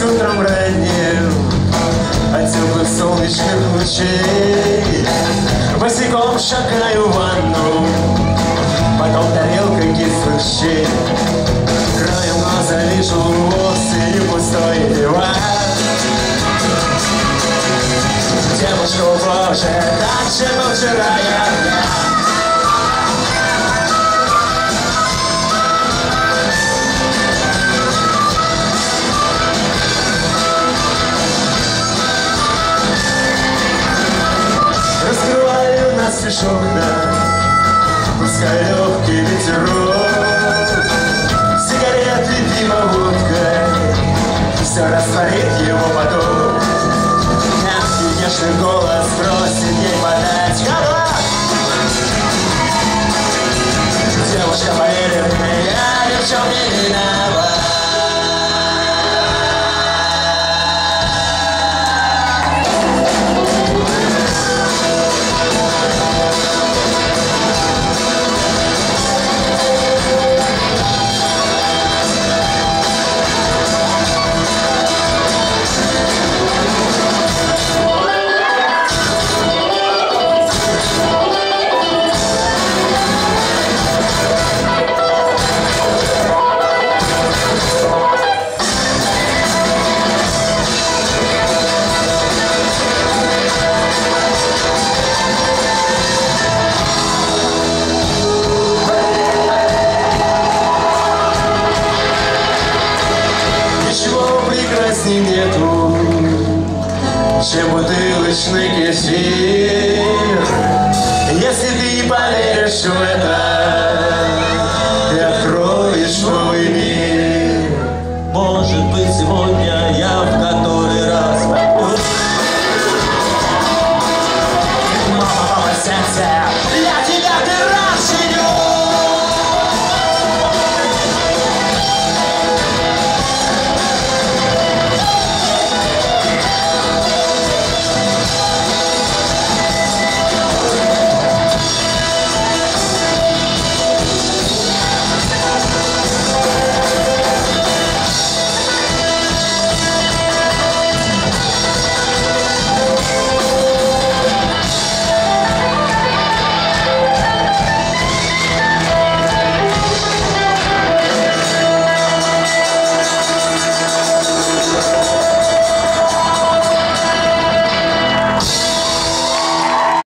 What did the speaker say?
Утром ранним солнечных лучей Босиком шагаю в ванну Потом тарелка кислых щей. Краем глаза вижу не пустой диван. Девушка, боже, так же, вчера я Настежь окна Пускай легкий ветерок Сигареты, пиво, водка Все растворит его поток Мягкий, нежный голос просит ей подать голова Девушка, поверь мне, я ни в чем не прекрасней нету, чем бутылочный кефир. Если ты поверишь в это,